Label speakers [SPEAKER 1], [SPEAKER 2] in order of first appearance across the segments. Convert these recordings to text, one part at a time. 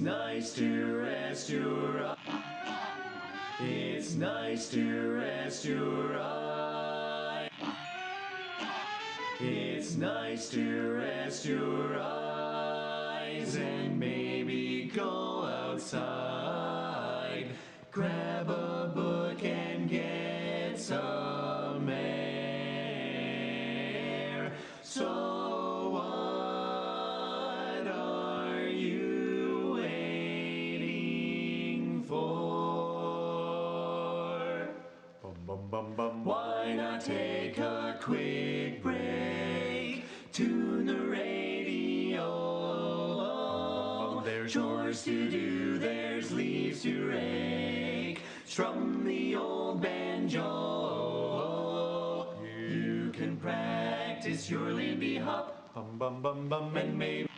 [SPEAKER 1] It's nice to rest your eyes. It's nice to rest your eyes. It's nice to rest your eyes and maybe go outside. Take a quick break? Tune the radio. There's chores to do, there's leaves to rake. Strum the old banjo. You can practice your Lindy hop. Bum, bum, bum, bum, and maybe.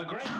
[SPEAKER 2] A